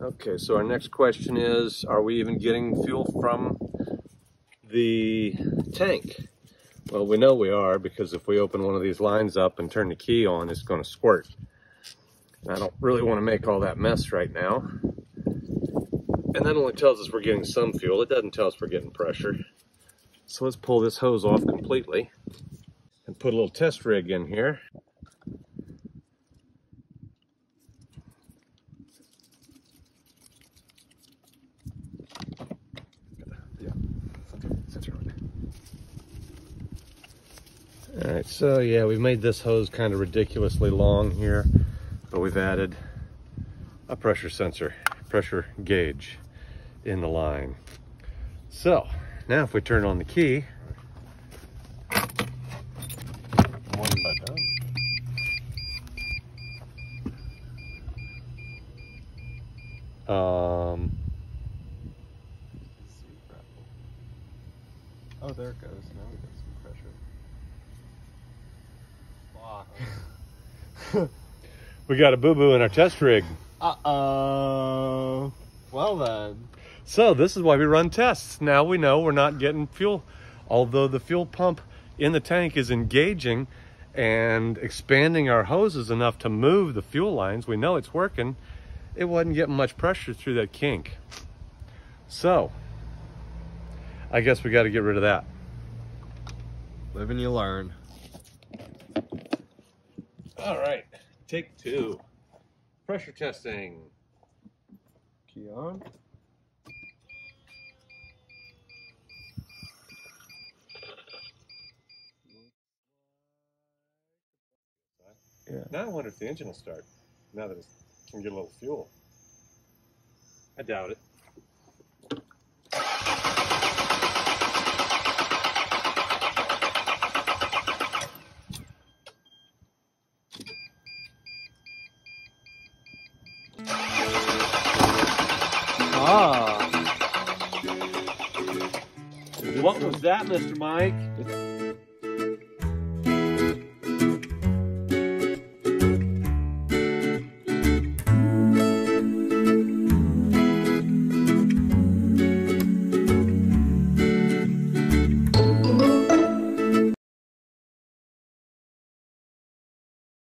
Okay, so our next question is, are we even getting fuel from the tank? Well, we know we are because if we open one of these lines up and turn the key on, it's going to squirt. I don't really want to make all that mess right now. And that only tells us we're getting some fuel. It doesn't tell us we're getting pressure. So let's pull this hose off completely put a little test rig in here. All right, so yeah, we've made this hose kind of ridiculously long here, but we've added a pressure sensor, pressure gauge in the line. So now if we turn on the key, um, Oh, there it goes. Now we got some pressure. Fuck. we got a boo-boo in our test rig. Uh-oh. Well then. So this is why we run tests. Now we know we're not getting fuel. Although the fuel pump in the tank is engaging and expanding our hoses enough to move the fuel lines, we know it's working. It wasn't getting much pressure through that kink. So, I guess we got to get rid of that. Live and you learn. All right, take two. Pressure testing. Key on. Yeah. Now I wonder if the engine will start. Now that it can get a little fuel. I doubt it. Ah. What was that, Mr. Mike?